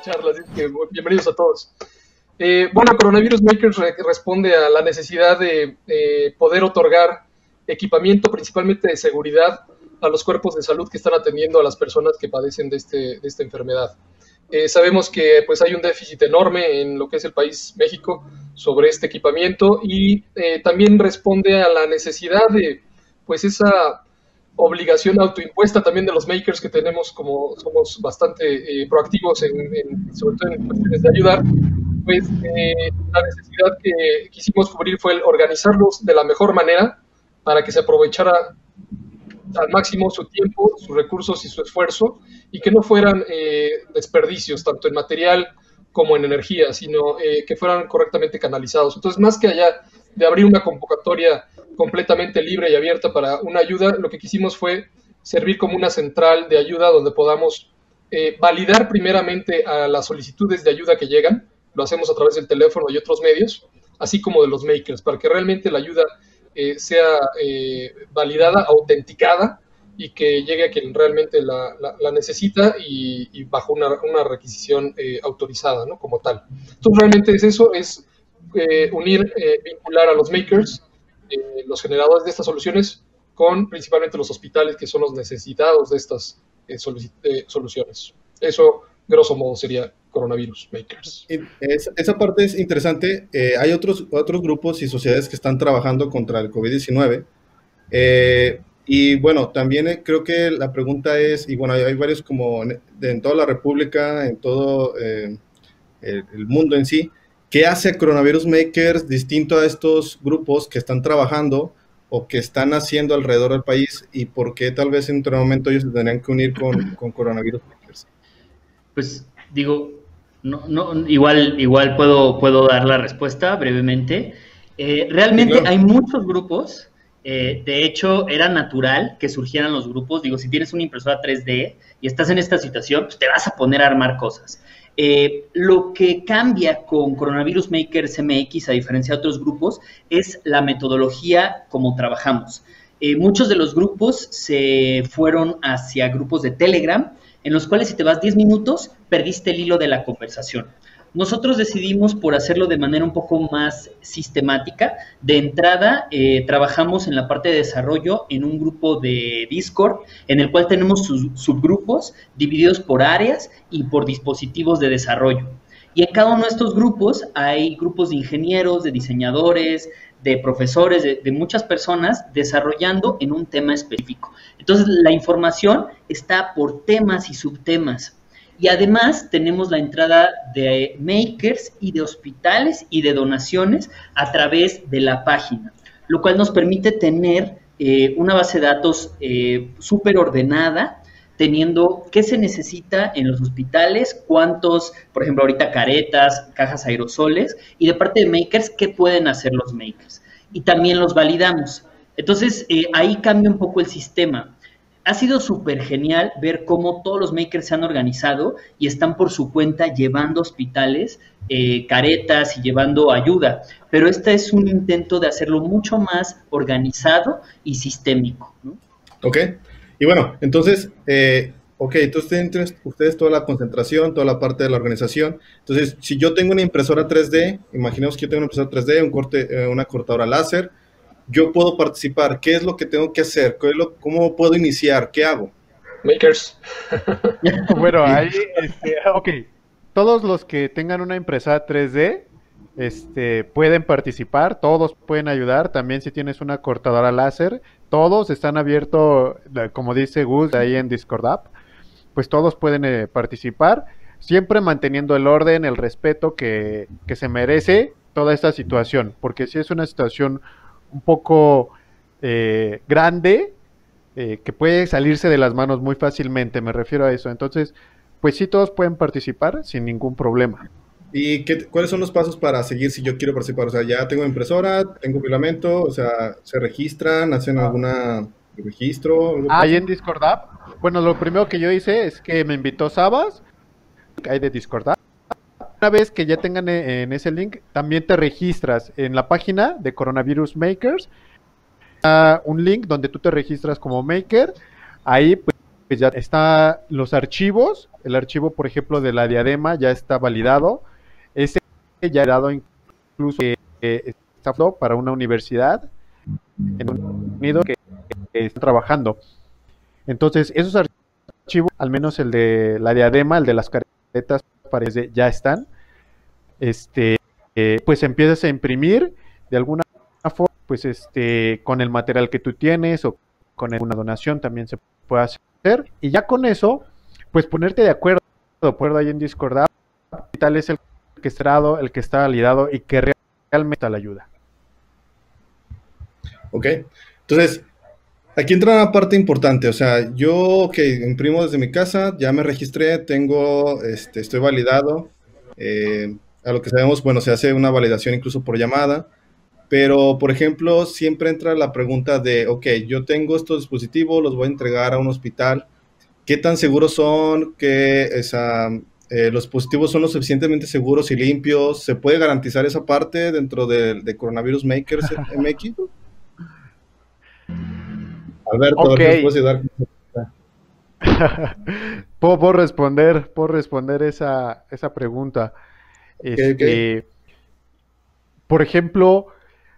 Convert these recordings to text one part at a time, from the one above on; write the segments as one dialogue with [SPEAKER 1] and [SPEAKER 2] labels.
[SPEAKER 1] charla, así que bienvenidos a todos. Eh, bueno, Coronavirus Makers responde a la necesidad de poder otorgar equipamiento principalmente de seguridad a los cuerpos de salud que están atendiendo a las personas que padecen de, este, de esta enfermedad. Eh, sabemos que pues, hay un déficit enorme en lo que es el país México sobre este equipamiento y eh, también responde a la necesidad de pues esa obligación autoimpuesta también de los makers que tenemos como somos bastante eh, proactivos en, sobre todo en cuestiones de ayudar pues la necesidad que quisimos cubrir fue el organizarlos de la mejor manera para que se aprovechara al máximo su tiempo, sus recursos y su esfuerzo, y que no fueran eh, desperdicios, tanto en material como en energía, sino eh, que fueran correctamente canalizados. Entonces, más que allá de abrir una convocatoria completamente libre y abierta para una ayuda, lo que quisimos fue servir como una central de ayuda donde podamos eh, validar primeramente a las solicitudes de ayuda que llegan, lo hacemos a través del teléfono y otros medios, así como de los makers, para que realmente la ayuda eh, sea eh, validada, autenticada y que llegue a quien realmente la, necesita y, bajo una, requisición eh, autorizada, ¿no? Como tal. Entonces, realmente es eso, es unir, vincular a los makers, los generadores de estas soluciones, con principalmente los hospitales que son los necesitados de estas soluciones. Eso, grosso modo, sería coronavirus makers.
[SPEAKER 2] esa parte es interesante. Eh, hay otros, otros grupos y sociedades que están trabajando contra el COVID-19. Eh, y bueno, también eh, creo que la pregunta es, y bueno, hay, varios como en, toda la República, en todo el, mundo en sí, ¿qué hace Coronavirus Makers distinto a estos grupos que están trabajando o que están haciendo alrededor del país y por qué tal vez en otro momento ellos se tendrían que unir con, con Coronavirus Makers?
[SPEAKER 3] Pues digo, no, no, igual, igual puedo, puedo dar la respuesta brevemente. Eh, realmente hay muchos grupos. Eh, de hecho, era natural que surgieran los grupos. Digo, si tienes una impresora 3D y estás en esta situación, pues te vas a poner a armar cosas. Eh, lo que cambia con Coronavirus Makers MX, a diferencia de otros grupos, es la metodología como trabajamos. muchos de los grupos se fueron hacia grupos de Telegram, en los cuales si te vas 10 minutos, perdiste el hilo de la conversación. Nosotros decidimos por hacerlo de manera un poco más sistemática. De entrada, eh, trabajamos en la parte de desarrollo en un grupo de Discord, en el cual tenemos subgrupos divididos por áreas y por dispositivos de desarrollo. Y en cada uno de estos grupos hay grupos de ingenieros, de diseñadores, de profesores, de, muchas personas desarrollando en un tema específico. Entonces, la información está por temas y subtemas. Y además tenemos la entrada de makers y de hospitales y de donaciones a través de la página, lo cual nos permite tener eh, una base de datos eh, súper ordenada teniendo qué se necesita en los hospitales, cuántos, por ejemplo, ahorita caretas, cajas aerosoles, y de parte de makers, qué pueden hacer los makers. Y también los validamos. Entonces, eh, ahí cambia un poco el sistema. Ha sido súper genial ver cómo todos los makers se han organizado y están por su cuenta llevando hospitales, eh, caretas y llevando ayuda. Pero este es un intento de hacerlo mucho más organizado y sistémico. ¿no?
[SPEAKER 2] Ok. Y bueno, entonces, eh, ok, entonces ustedes toda la concentración, toda la parte de la organización. Entonces, si yo tengo una impresora 3D, imaginemos que yo tengo una impresora 3D, un corte, eh, una cortadora láser, yo puedo participar. ¿Qué es lo que tengo que hacer? ¿Cómo puedo iniciar? ¿Qué hago?
[SPEAKER 1] Makers.
[SPEAKER 4] bueno, ahí, este, ok, todos los que tengan una impresora 3D, este, pueden participar, todos pueden ayudar, también si tienes una cortadora láser, todos están abiertos, como dice Gus ahí en Discord App, pues todos pueden eh, participar, siempre manteniendo el orden, el respeto que, se merece toda esta situación, porque si es una situación un poco eh, grande, eh, que puede salirse de las manos muy fácilmente, me refiero a eso. Entonces, pues sí, todos pueden participar sin ningún problema.
[SPEAKER 2] ¿Y qué, cuáles son los pasos para seguir si yo quiero participar? O sea, ya tengo impresora, tengo filamento, o sea, ¿se registran? ¿Hacen alguna registro?
[SPEAKER 4] Ahí en Discord App. Bueno, lo primero que yo hice es que me invitó Sabas, hay de Discord App. Una vez que ya tengan e, en ese link, también te registras en la página de Coronavirus Makers. un link donde tú te registras como maker. Ahí pues, ya está los archivos, el archivo, por ejemplo, de la diadema ya está validado, ese ya ha dado incluso eh, está para una universidad en Unido que, que está trabajando. Entonces, esos archivos, al menos el de la diadema, el de las caretas, parece ya están. Este, eh, pues empiezas a imprimir de alguna forma, pues este, con el material que tú tienes o con alguna donación también se puede hacer. Y ya con eso, pues ponerte de acuerdo, de acuerdo ahí en Discord, tal es el que está el que está validado y que realmente la ayuda.
[SPEAKER 2] Ok, entonces aquí entra una parte importante, o sea, yo que imprimo desde mi casa, ya me registré, tengo, este, estoy validado, eh, a lo que sabemos, bueno, se hace una validación incluso por llamada, pero por ejemplo, siempre entra la pregunta de, ok, yo tengo estos dispositivos, los voy a entregar a un hospital, ¿qué tan seguros son? que esa, eh, los dispositivos son lo suficientemente seguros y limpios? ¿Se puede garantizar esa parte dentro de, de Coronavirus Makers MX?
[SPEAKER 4] Alberto, okay. puedes ayudar? puedo, responder, puedo responder esa, esa pregunta. Este, por ejemplo,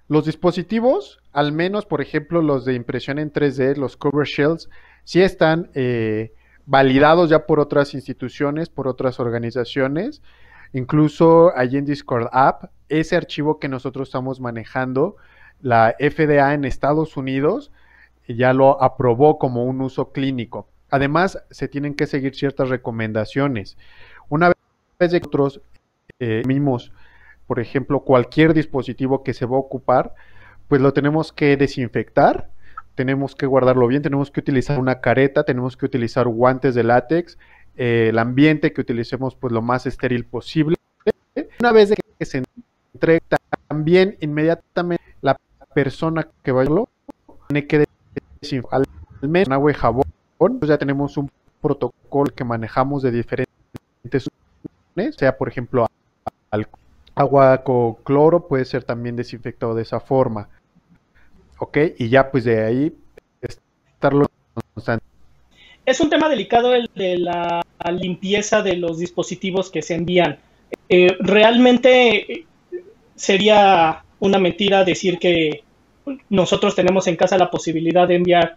[SPEAKER 4] los dispositivos, al menos por ejemplo los de impresión en 3D, los cover shells, sí están eh, validados ya por otras instituciones, por otras organizaciones. Incluso allí en Discord App, ese archivo que nosotros estamos manejando, la FDA en Estados Unidos ya lo aprobó como un uso clínico. Además, se tienen que seguir ciertas recomendaciones. Una vez que nosotros eh, mismos, por ejemplo, cualquier dispositivo que se va a ocupar, pues lo tenemos que desinfectar, tenemos que guardarlo bien, tenemos que utilizar una careta, tenemos que utilizar guantes de látex, eh, el ambiente que utilicemos pues lo más estéril posible. Una vez que se entrega, también inmediatamente la persona que va a verlo tiene que al menos agua y jabón. Pues ya tenemos un protocolo que manejamos de diferentes sea por ejemplo agua con cloro puede ser también desinfectado de esa forma. ¿Ok? Y ya pues de ahí estarlo
[SPEAKER 5] Es un tema delicado el de la limpieza de los dispositivos que se envían. Eh, realmente sería una mentira decir que nosotros tenemos en casa la posibilidad de enviar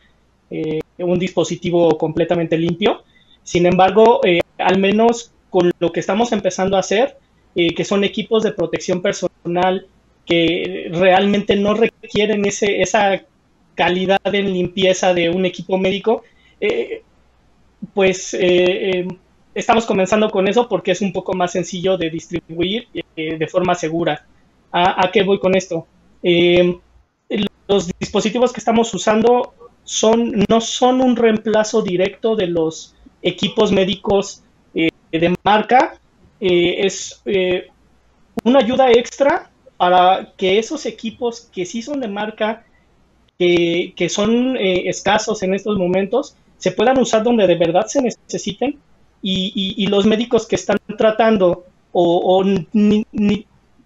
[SPEAKER 5] eh, un dispositivo completamente limpio. Sin embargo, eh, al menos con lo que estamos empezando a hacer, eh, que son equipos de protección personal que realmente no requieren ese, esa calidad en limpieza de un equipo médico, eh, pues estamos comenzando con eso porque es un poco más sencillo de distribuir de forma segura. ¿A, qué voy con esto? Los dispositivos que estamos usando son, no son un reemplazo directo de los equipos médicos de marca. Eh, es eh, una ayuda extra para que esos equipos que sí son de marca, que, son eh, escasos en estos momentos, se puedan usar donde de verdad se necesiten. Y, los médicos que están tratando, o,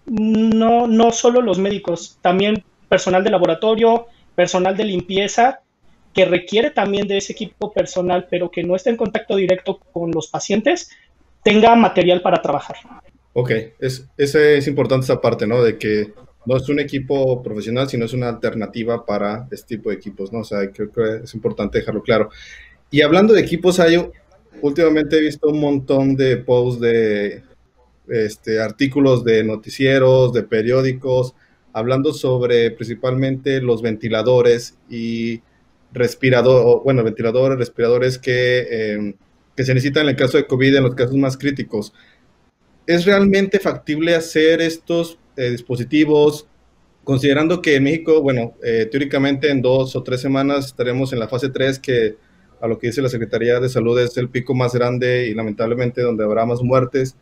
[SPEAKER 5] no, no solo los médicos, también personal de laboratorio, personal de limpieza, que requiere también de ese equipo personal, pero que no está en contacto directo con los pacientes, tenga material para trabajar.
[SPEAKER 2] Ok, es, es importante esa parte, ¿no? De que no es un equipo profesional, sino es una alternativa para este tipo de equipos, ¿no? O sea, creo que es importante dejarlo claro. Y hablando de equipos, hay, últimamente he visto un montón de posts de este, artículos de noticieros, de periódicos, hablando sobre principalmente los ventiladores y respiradores, bueno, ventiladores, respiradores que... Eh, que se necesitan en el caso de COVID, en los casos más críticos. ¿Es realmente factible hacer estos eh, dispositivos, considerando que en México, bueno, eh, teóricamente en dos o tres semanas estaremos en la fase 3, que a lo que dice la Secretaría de Salud es el pico más grande y lamentablemente donde habrá más muertes?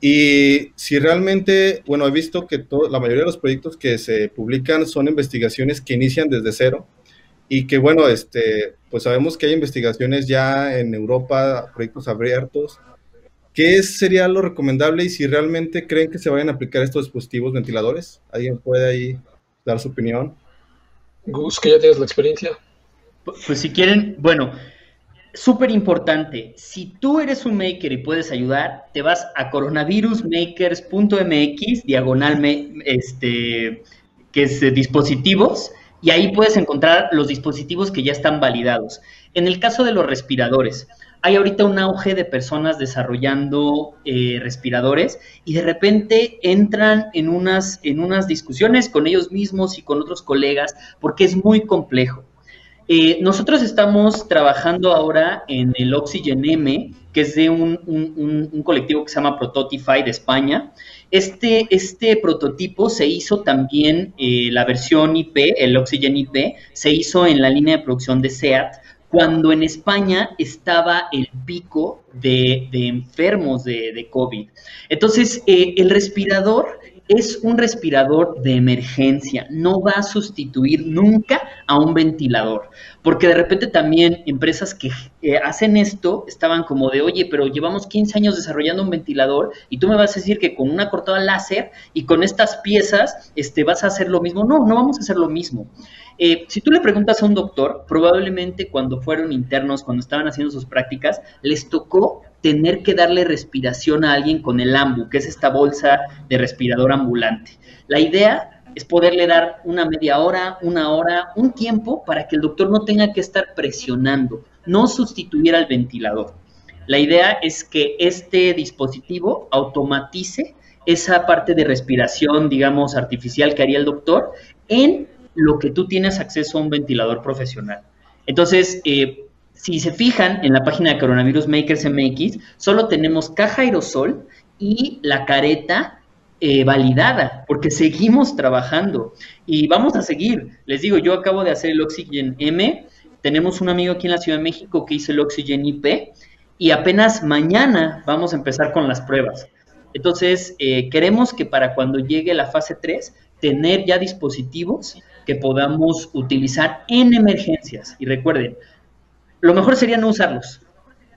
[SPEAKER 2] Y si realmente, bueno, he visto que la mayoría de los proyectos que se publican son investigaciones que inician desde cero, y que bueno, este, pues sabemos que hay investigaciones ya en Europa, proyectos abiertos. ¿Qué sería lo recomendable y si realmente creen que se vayan a aplicar estos dispositivos ventiladores? ¿Alguien puede ahí dar su opinión?
[SPEAKER 1] Gus, que ya tienes la experiencia.
[SPEAKER 3] Pues, si quieren, bueno, súper importante, si tú eres un maker y puedes ayudar, te vas a coronavirusmakers.mx, diagonal, este, que es dispositivos, y ahí puedes encontrar los dispositivos que ya están validados. En el caso de los respiradores, hay ahorita un auge de personas desarrollando eh, respiradores y de repente entran en unas, en unas discusiones con ellos mismos y con otros colegas porque es muy complejo. Eh, nosotros estamos trabajando ahora en el Oxygen M, que es de un, colectivo que se llama Prototify de España. Este, este prototipo se hizo también, eh, la versión IP, el Oxygen IP, se hizo en la línea de producción de SEAT, cuando en España estaba el pico de, enfermos de, COVID. Entonces, eh, el respirador es un respirador de emergencia, no va a sustituir nunca a un ventilador, porque de repente también empresas que hacen esto estaban como de, oye, pero llevamos 15 años desarrollando un ventilador y tú me vas a decir que con una cortada láser y con estas piezas este, vas a hacer lo mismo. No, no vamos a hacer lo mismo. Eh, si tú le preguntas a un doctor, probablemente cuando fueron internos, cuando estaban haciendo sus prácticas, les tocó tener que darle respiración a alguien con el AMBU, que es esta bolsa de respirador ambulante. La idea es poderle dar una media hora, una hora, un tiempo para que el doctor no tenga que estar presionando, no sustituir al ventilador. La idea es que este dispositivo automatice esa parte de respiración, digamos, artificial que haría el doctor en lo que tú tienes acceso a un ventilador profesional. Entonces, eh, si se fijan en la página de Coronavirus Makers MX, solo tenemos caja aerosol y la careta eh, validada, porque seguimos trabajando y vamos a seguir. Les digo, yo acabo de hacer el Oxygen M, tenemos un amigo aquí en la Ciudad de México que hizo el Oxygen IP y apenas mañana vamos a empezar con las pruebas. Entonces, eh, queremos que para cuando llegue la fase 3, tener ya dispositivos que podamos utilizar en emergencias. Y recuerden, lo mejor sería no usarlos,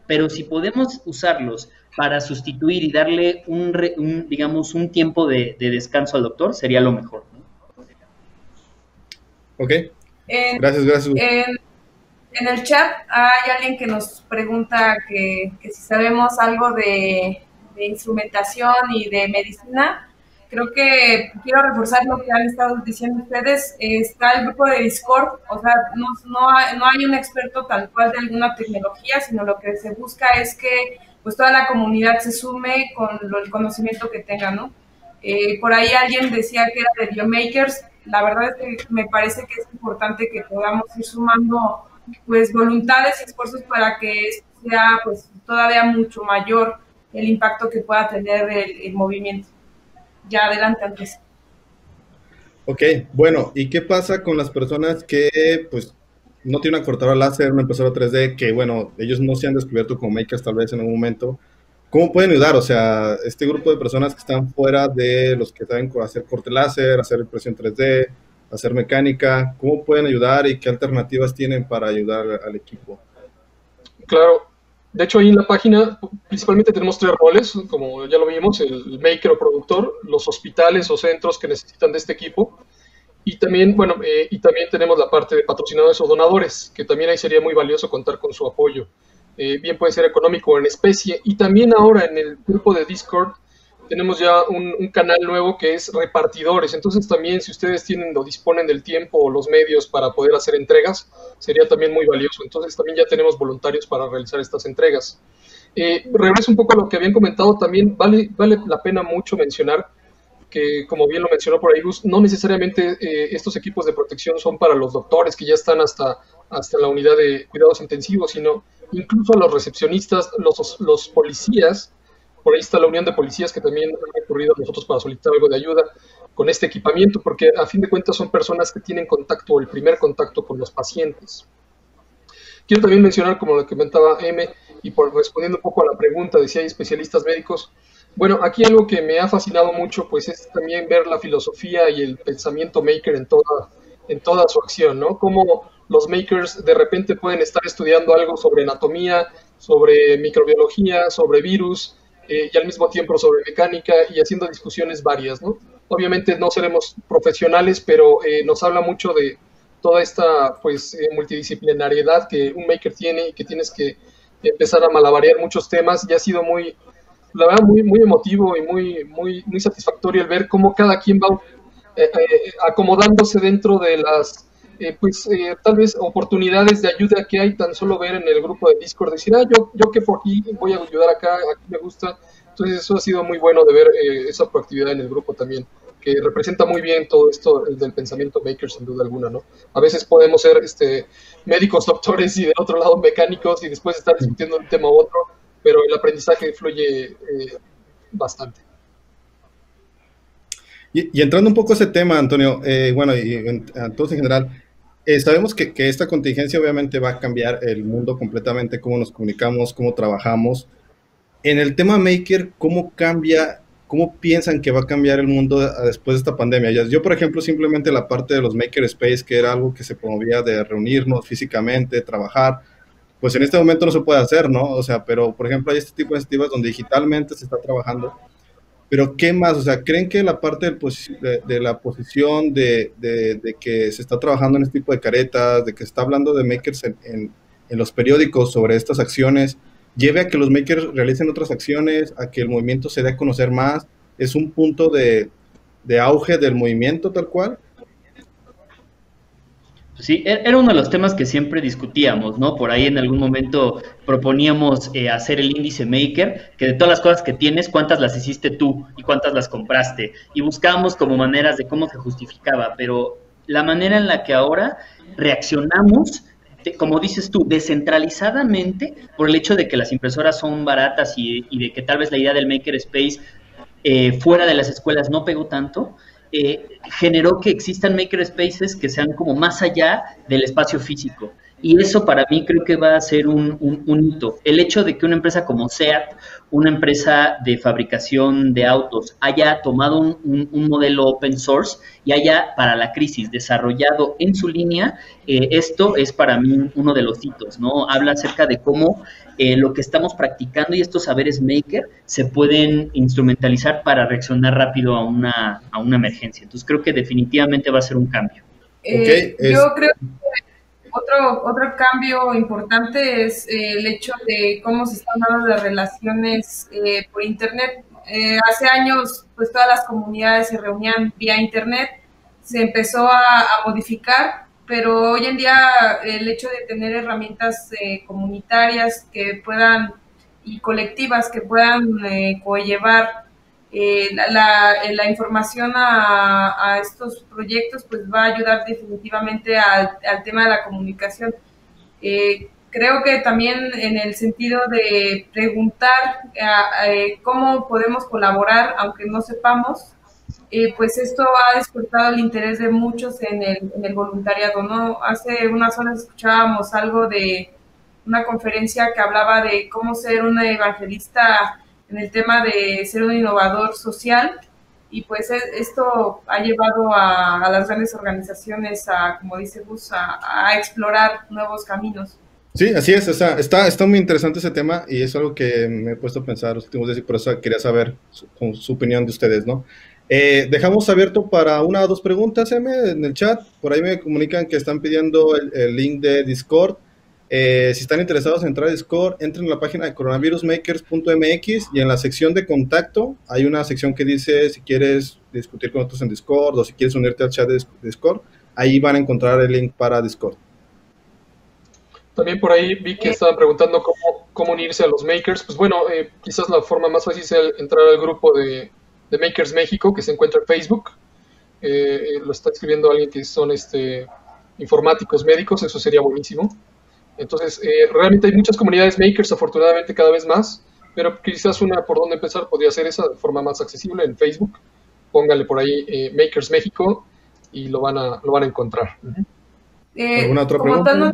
[SPEAKER 3] pero si podemos usarlos para sustituir y darle un, digamos, un tiempo de, descanso al doctor, sería lo mejor.
[SPEAKER 2] Ok. gracias, gracias.
[SPEAKER 6] En, el chat hay alguien que nos pregunta que, si sabemos algo de instrumentación y de medicina creo que quiero reforzar lo que han estado diciendo ustedes. Está el grupo de Discord, o sea, no, no, hay, no hay un experto tal cual de alguna tecnología, sino lo que se busca es que pues toda la comunidad se sume con el conocimiento que tenga, ¿no? Eh, por ahí alguien decía que era de biomakers. La verdad es que me parece que es importante que podamos ir sumando pues voluntades y esfuerzos para que sea pues todavía mucho mayor el impacto que pueda tener el movimiento ya adelante Andrés.
[SPEAKER 2] Ok, bueno, ¿y qué pasa con las personas que pues no tienen una cortadora láser, una impresora 3D, que bueno, ellos no se han descubierto como makers tal vez en algún momento? ¿Cómo pueden ayudar? O sea, este grupo de personas que están fuera de los que saben hacer corte láser, hacer impresión 3D, hacer mecánica, ¿cómo pueden ayudar y qué alternativas tienen para ayudar al equipo?
[SPEAKER 1] Claro, de hecho, ahí en la página principalmente tenemos tres roles, como ya lo vimos, el maker o productor, los hospitales o centros que necesitan de este equipo, y también, bueno, eh, y también tenemos la parte de patrocinadores o donadores, que también ahí sería muy valioso contar con su apoyo. Eh, bien puede ser económico o en especie, y también ahora en el grupo de Discord tenemos ya un, canal nuevo que es repartidores. Entonces también si ustedes tienen o disponen del tiempo o los medios para poder hacer entregas, sería también muy valioso. Entonces también ya tenemos voluntarios para realizar estas entregas. Eh, regreso un poco a lo que habían comentado, también vale, vale la pena mucho mencionar que, como bien lo mencionó por ahí Gus, no necesariamente eh, estos equipos de protección son para los doctores que ya están hasta, hasta la unidad de cuidados intensivos, sino incluso a los recepcionistas, los, los policías, por ahí está la Unión de Policías que también han recurrido a nosotros para solicitar algo de ayuda con este equipamiento, porque a fin de cuentas son personas que tienen contacto, el primer contacto con los pacientes. Quiero también mencionar, como lo comentaba M, y por respondiendo un poco a la pregunta de si hay especialistas médicos, bueno, aquí algo que me ha fascinado mucho, pues es también ver la filosofía y el pensamiento maker en toda, en toda su acción, ¿no? Cómo los makers de repente pueden estar estudiando algo sobre anatomía, sobre microbiología, sobre virus, eh, y al mismo tiempo sobre mecánica y haciendo discusiones varias, ¿no? Obviamente no seremos profesionales, pero eh, nos habla mucho de, toda esta pues eh, multidisciplinariedad que un maker tiene y que tienes que empezar a malabarear muchos temas y ha sido muy, la verdad, muy, muy emotivo y muy, muy, muy satisfactorio el ver cómo cada quien va eh, acomodándose dentro de las pues tal vez oportunidades de ayuda que hay tan solo ver en el grupo de Discord, decir, ah, yo, yo que por aquí voy a ayudar acá, aquí me gusta. Entonces eso ha sido muy bueno de ver esa proactividad en el grupo también que representa muy bien todo esto del pensamiento maker, sin duda alguna, ¿no? A veces podemos ser este, médicos, doctores y de otro lado mecánicos y después estar discutiendo un tema u otro, pero el aprendizaje fluye eh, bastante.
[SPEAKER 2] Y, entrando un poco a ese tema, Antonio, eh, bueno, y a todos en general, eh, sabemos que, que, esta contingencia obviamente va a cambiar el mundo completamente, cómo nos comunicamos, cómo trabajamos. En el tema maker, ¿cómo cambia ¿cómo piensan que va a cambiar el mundo después de esta pandemia? Yo, por ejemplo, simplemente la parte de los makerspace, que era algo que se promovía de reunirnos físicamente, trabajar, pues en este momento no se puede hacer, ¿no? O sea, pero por ejemplo hay este tipo de iniciativas donde digitalmente se está trabajando. Pero ¿qué más? O sea, ¿creen que la parte de, la posición de, que se está trabajando en este tipo de caretas, de que se está hablando de makers en los periódicos sobre estas acciones, lleve a que los makers realicen otras acciones, a que el movimiento se dé a conocer más. Es un punto de, auge del movimiento tal cual.
[SPEAKER 3] Sí, e-, era uno de los temas que siempre discutíamos, ¿no? Por ahí en algún momento proponíamos eh, hacer el índice maker, que de todas las cosas que tienes, cuántas las hiciste tú y cuántas las compraste. Y buscábamos como maneras de cómo se justificaba, pero la manera en la que ahora reaccionamos como dices tú, descentralizadamente, por el hecho de que las impresoras son baratas y, de que tal vez la idea del makerspace eh, fuera de las escuelas no pegó tanto, eh, generó que existan makerspaces que sean como más allá del espacio físico. Y eso para mí creo que va a ser un, hito. El hecho de que una empresa como SEAT, una empresa de fabricación de autos, haya tomado un, modelo open source y haya para la crisis desarrollado en su línea, eh, esto es para mí uno de los hitos, ¿no? Habla acerca de cómo eh, lo que estamos practicando y estos saberes maker se pueden instrumentalizar para reaccionar rápido a una, a una emergencia. Entonces creo que definitivamente va a ser un cambio.
[SPEAKER 6] Eh, yo creo que otro, otro cambio importante es eh, el hecho de cómo se están dando las relaciones eh, por Internet. Eh, hace años, pues todas las comunidades se reunían vía Internet, se empezó a, modificar, pero hoy en día el hecho de tener herramientas comunitarias que puedan y colectivas que puedan conllevar eh, la, eh, la, información a, estos proyectos pues va a ayudar definitivamente al, tema de la comunicación. Eh, creo que también en el sentido de preguntar cómo podemos colaborar, aunque no sepamos, pues esto ha despertado el interés de muchos en el, en el voluntariado. ¿no? Hace unas horas escuchábamos algo de una conferencia que hablaba de cómo ser una evangelista en el tema de ser un innovador social y pues e, esto ha llevado a, las grandes organizaciones a, como dice Gus, a, explorar nuevos caminos.
[SPEAKER 2] Sí, así es, está, está, está, muy interesante ese tema y es algo que me he puesto a pensar los últimos días y por eso quería saber su, opinión de ustedes, ¿no? Eh, dejamos abierto para una o dos preguntas, M, en el chat. Por ahí me comunican que están pidiendo el link de Discord. Eh, si están interesados en entrar a Discord, entren en la página de coronavirusmakers.mx y en la sección de contacto hay una sección que dice si quieres discutir con nosotros en Discord o si quieres unirte al chat de Discord, ahí van a encontrar el link para Discord.
[SPEAKER 1] También por ahí vi que estaban preguntando cómo, unirse a los makers. Pues bueno, eh, quizás la forma más fácil es entrar al grupo de, Makers México que se encuentra en Facebook. Eh, lo está escribiendo alguien que son este, informáticos médicos, eso sería buenísimo. Entonces, eh, realmente hay muchas comunidades makers, afortunadamente cada vez más, pero quizás una por donde empezar podría ser esa de forma más accesible en Facebook. Póngale por ahí eh, Makers México y lo van a, lo van a encontrar.
[SPEAKER 6] Eh, ¿Alguna otra pregunta?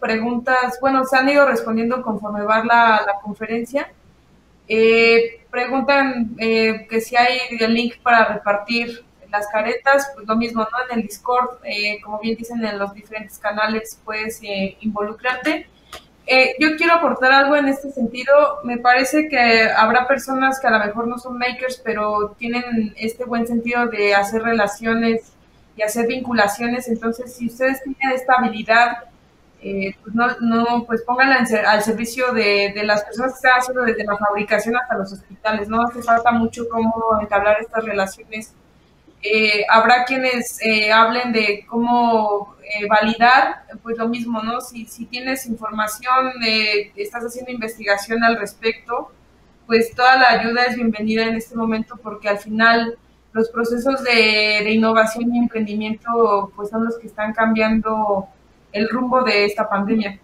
[SPEAKER 6] preguntas, bueno, se han ido respondiendo conforme va la, la conferencia. preguntan que si hay el link para repartir las caretas, pues lo mismo, ¿no? En el Discord, eh, como bien dicen en los diferentes canales, puedes eh, involucrarte. Eh, yo quiero aportar algo en este sentido. Me parece que habrá personas que a lo mejor no son makers, pero tienen este buen sentido de hacer relaciones y hacer vinculaciones. Entonces, si ustedes tienen esta habilidad, eh, pues no, no, pues pónganla al servicio de, de, las personas que están haciendo desde la fabricación hasta los hospitales. No hace falta mucho cómo entablar estas relaciones. Eh, habrá quienes eh, hablen de cómo validar, pues lo mismo, ¿no? Si, tienes información, estás haciendo investigación al respecto, pues toda la ayuda es bienvenida en este momento porque al final los procesos de, de innovación y emprendimiento pues son los que están cambiando el rumbo de esta pandemia.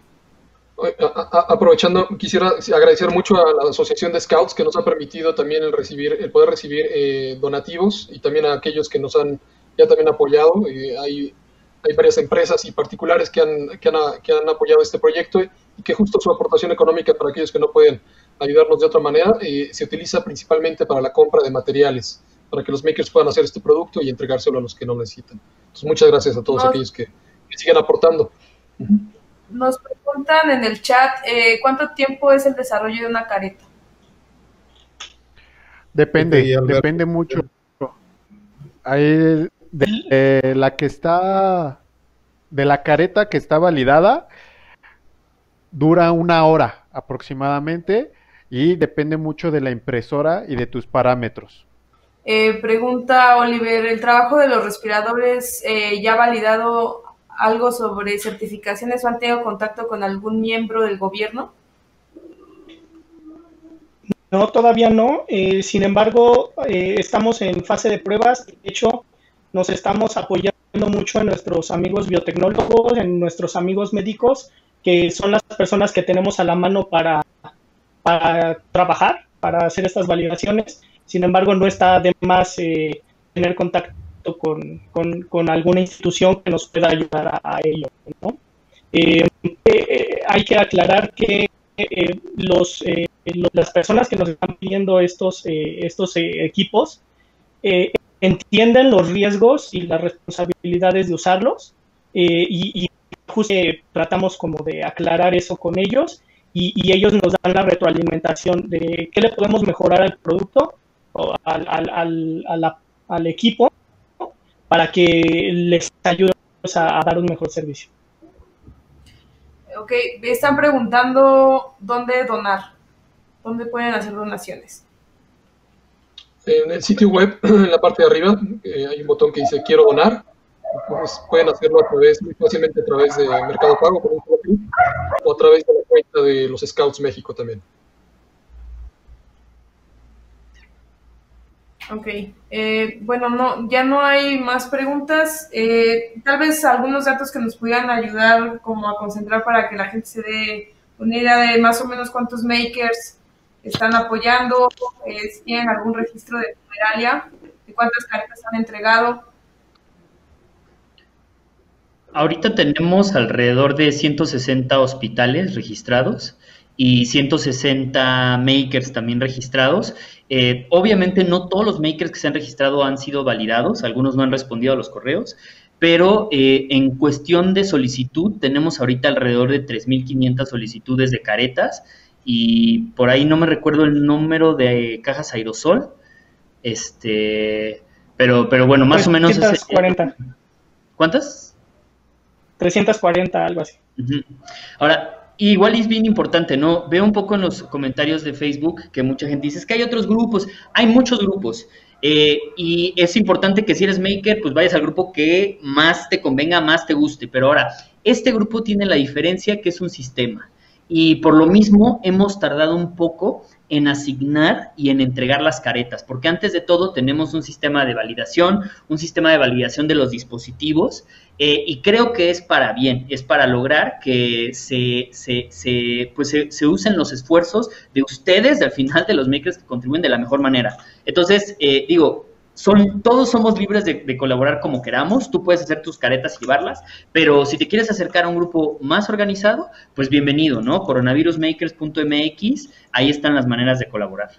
[SPEAKER 1] Aprovechando, quisiera agradecer mucho a la Asociación de Scouts que nos ha permitido también el recibir, el poder recibir eh, donativos y también a aquellos que nos han ya también apoyado. Eh, hay, hay varias empresas y particulares que han, que han, que han apoyado este proyecto y que justo su aportación económica para aquellos que no pueden ayudarnos de otra manera eh, se utiliza principalmente para la compra de materiales, para que los makers puedan hacer este producto y entregárselo a los que no necesitan. Entonces, muchas gracias a todos aquellos que siguen aportando.
[SPEAKER 6] Nos preguntan en el chat, eh, ¿cuánto tiempo es el desarrollo de una careta?
[SPEAKER 4] Depende, depende mucho. Hay de, la que está, de la careta que está validada, dura una hora aproximadamente y depende mucho de la impresora y de tus parámetros.
[SPEAKER 6] Eh, pregunta Oliver, ¿el trabajo de los respiradores eh, ya validado algo sobre certificaciones o han tenido contacto con algún miembro del gobierno?
[SPEAKER 5] No, todavía no. Eh, sin embargo, eh, estamos en fase de pruebas. De hecho, nos estamos apoyando mucho en nuestros amigos biotecnólogos, en nuestros amigos médicos, que son las personas que tenemos a la mano para, para trabajar, para hacer estas validaciones. Sin embargo, no está de más eh, tener contacto con, alguna institución que nos pueda ayudar a, ello. ¿no? Eh, eh, hay que aclarar que eh, los, las personas que nos están pidiendo estos, equipos entienden los riesgos y las responsabilidades de usarlos y, y justo tratamos como de aclarar eso con ellos y, ellos nos dan la retroalimentación de qué le podemos mejorar al producto o al equipo para que les ayude a, dar un mejor servicio.
[SPEAKER 6] Ok, me están preguntando dónde donar, dónde pueden hacer donaciones.
[SPEAKER 1] En el sitio web, en la parte de arriba, eh, hay un botón que dice quiero donar. Pues pueden hacerlo a través, muy fácilmente a través de Mercado Pago por un o a través de la cuenta de los Scouts México también.
[SPEAKER 6] Ok, eh, bueno, no, ya no hay más preguntas. Eh, tal vez algunos datos que nos pudieran ayudar como a concentrar para que la gente se dé una idea de más o menos cuántos makers están apoyando, eh, tienen algún registro de Numeralia, de cuántas cartas han entregado.
[SPEAKER 3] Ahorita tenemos alrededor de 160 hospitales registrados y 160 makers también registrados. Eh, obviamente no todos los makers que se han registrado han sido validados, algunos no han respondido a los correos, pero eh, en cuestión de solicitud tenemos ahorita alrededor de 3.500 solicitudes de caretas y por ahí no me recuerdo el número de cajas aerosol, este, pero, pero bueno, más o menos...
[SPEAKER 5] 340.
[SPEAKER 3] ¿Cuántas?
[SPEAKER 5] 340, algo así.
[SPEAKER 3] Ahora, igual es bien importante, ¿no? Veo un poco en los comentarios de Facebook que mucha gente dice, es que hay otros grupos, hay muchos grupos. Eh, y es importante que si eres maker, pues vayas al grupo que más te convenga, más te guste. Pero ahora, este grupo tiene la diferencia que es un sistema. Y por lo mismo hemos tardado un poco en asignar y en entregar las caretas, porque antes de todo tenemos un sistema de validación, un sistema de validación de los dispositivos, eh, y creo que es para bien, es para lograr que se, se, se, pues se, usen los esfuerzos de ustedes, al final de los makers que contribuyen de la mejor manera. Entonces, eh, digo, son, todos somos libres de, colaborar como queramos, tú puedes hacer tus caretas y llevarlas, pero si te quieres acercar a un grupo más organizado, pues bienvenido, ¿no? coronavirusmakers.mx, ahí están las maneras de colaborar.